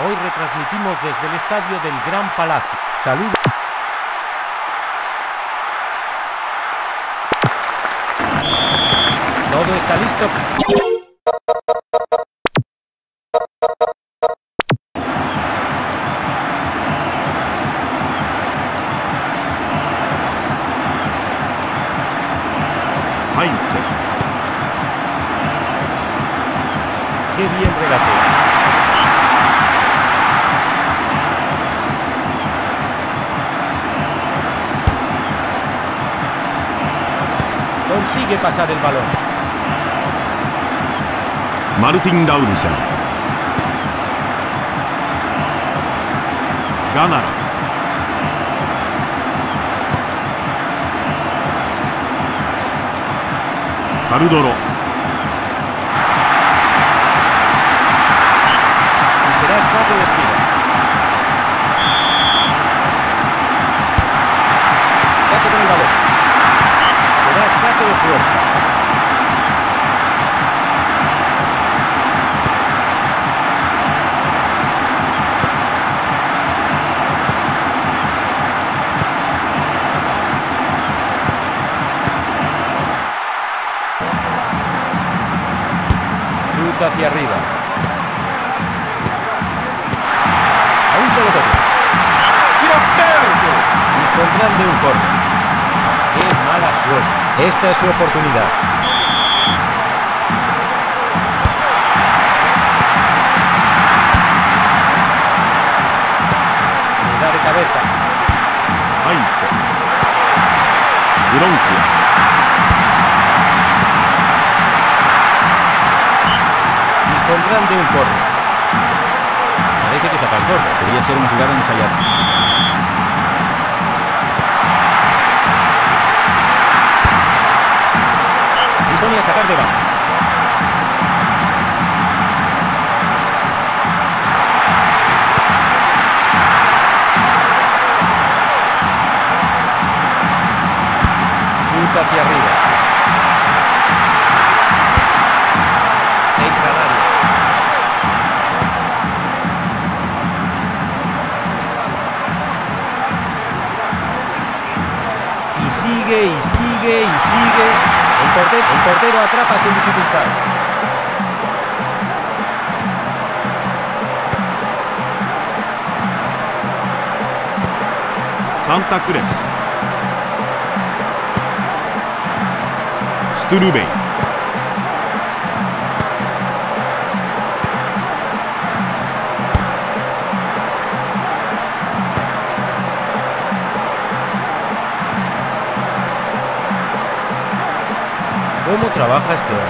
Hoy retransmitimos desde el estadio del Gran Palacio. Saludos. Todo está listo. Qué bien regatea. Consigue pasar el balón. Martin Laurisen. Ganara. Caldoro. Hacia arriba. A un solo toque. Dispondrán de un córner. ¡Qué mala suerte! Esta es su oportunidad. Le de cabeza. Heinz. Bronquia. Dispondrán de un córner. Parece que saca el córner. Podría ser una jugada ensayada. Dispone a sacar de banda. Atrapa sin dificultad. Santa Cruz. Sturubey. ¿Cómo trabaja este hombre?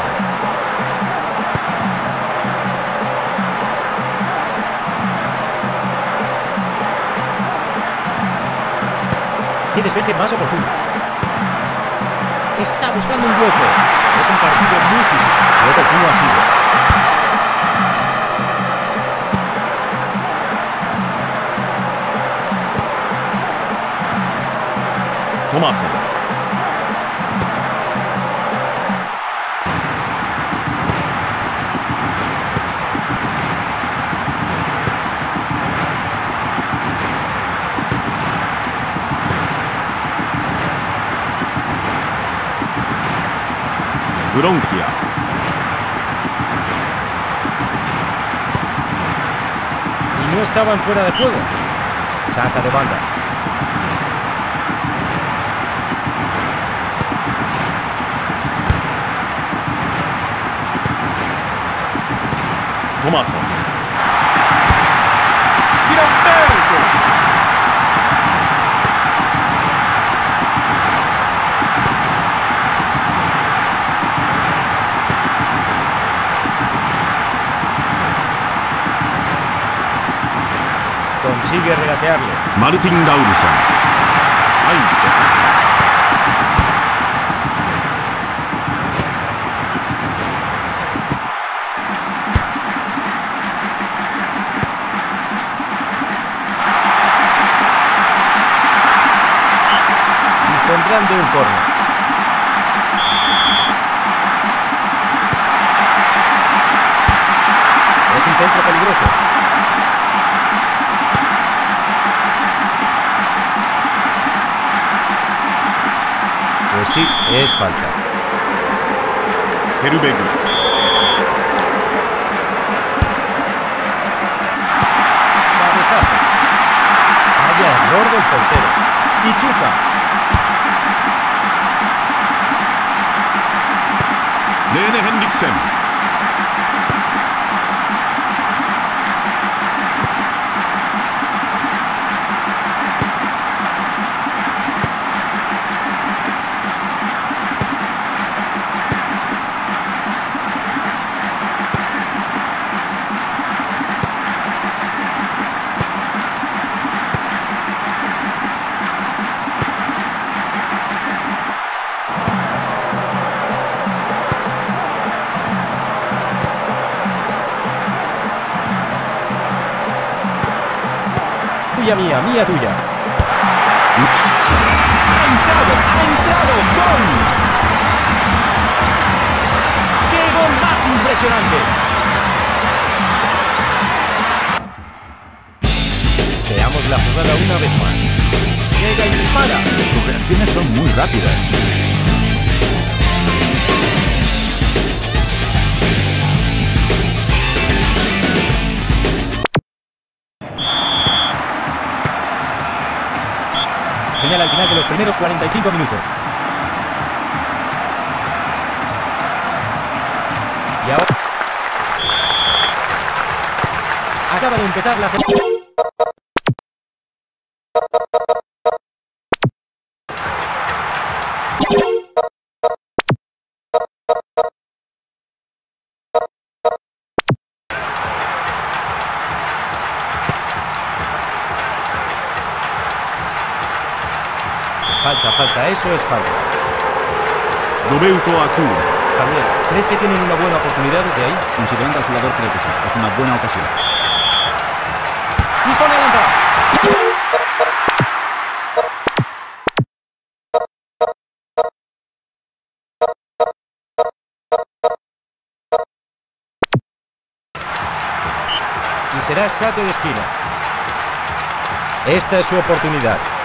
Y despeje más oportuno. Está buscando un hueco. Es un partido muy físico. Qué oportuno ha sido. Tomaso. Bronquia. Y no estaban fuera de juego. Saca de banda. Tomaso. Consigue regatearle. Martin. Heinz. Dispondrán de un córner. sí, es falta. Herubegui. error del portero. Y chuta. Lene Henriksen. Tuya mía, mía tuya. ¡Ha entrado! ¡Ha entrado! ¡Gol! ¡Qué gol más impresionante! Veamos la jugada una vez más. Llega y dispara. Sus reacciones son muy rápidas. Al final de los primeros 45 minutos. Y ahora... Acaba de empezar la Falta, eso es falta. Domeuto Acu. Javier, ¿crees que tienen una buena oportunidad desde ahí? Considerando al jugador, creo que sí. Es una buena ocasión. Dispone. Y será saque de esquina. Esta es su oportunidad.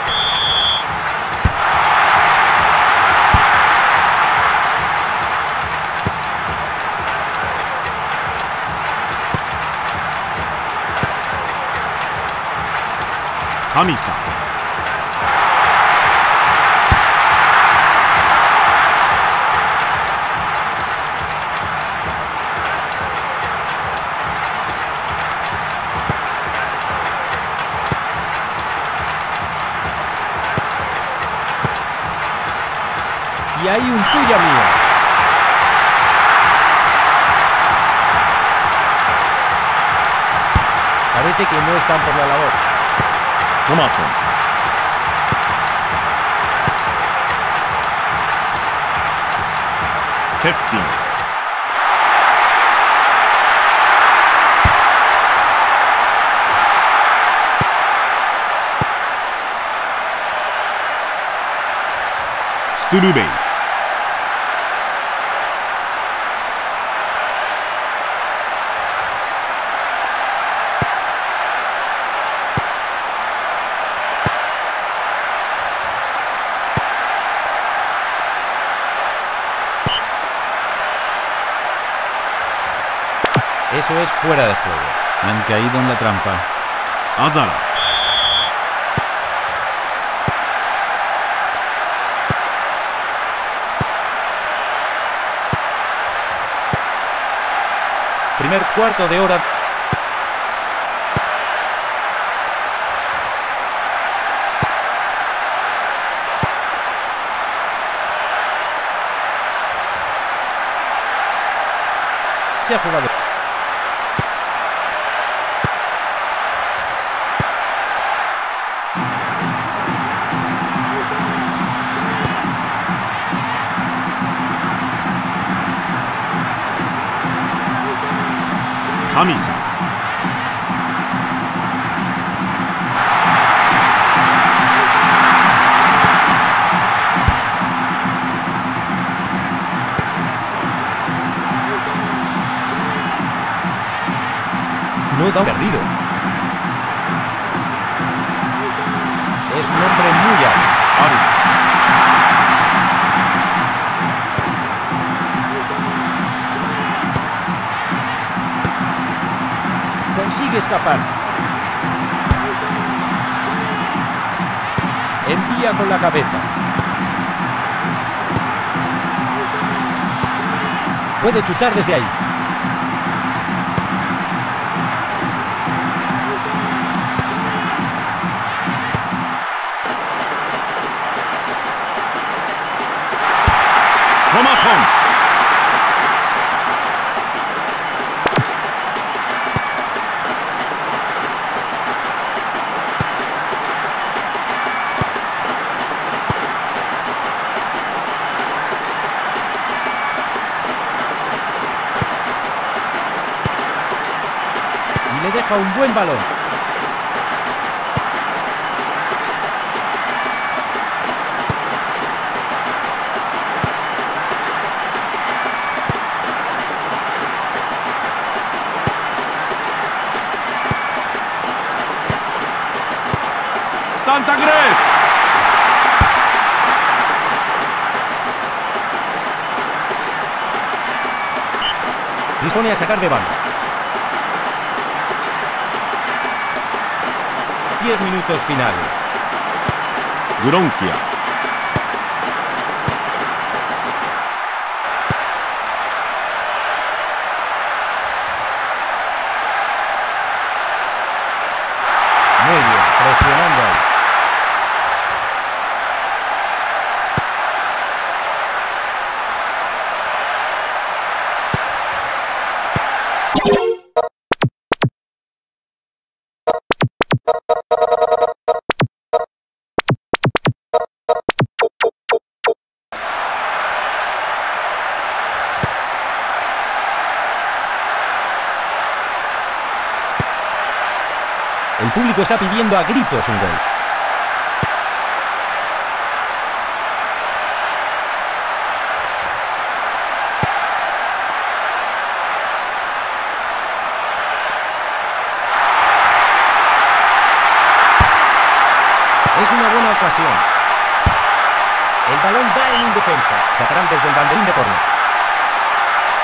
Hamisa い hay un tuya mía. Parece que no están por la labor. Tommaso. Fifteen. Sturubey. Eso es fuera de juego. Han caído en la trampa. Azara. Primer cuarto de hora se ha jugado. Perdido. Es un hombre muy る Consigue escaparse. Envía con la cabeza. Puede chutar desde ahí. Y le deja un buen balón. Dispone a sacar de banda. 10 minutos finales. グ está pidiendo a gritos un gol. Es una buena ocasión. El balón va en defensa. Sacarán desde el banderín de córner.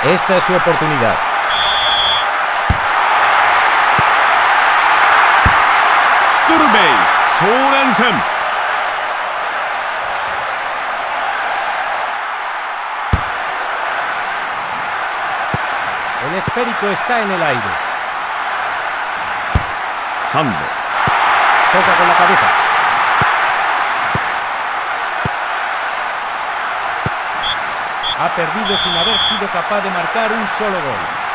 Esta es su oportunidad. El esférico está en el aire. Sando. Toca con la cabeza. Ha perdido sin haber sido capaz de marcar un solo gol.